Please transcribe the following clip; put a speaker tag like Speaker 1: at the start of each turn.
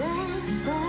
Speaker 1: dance.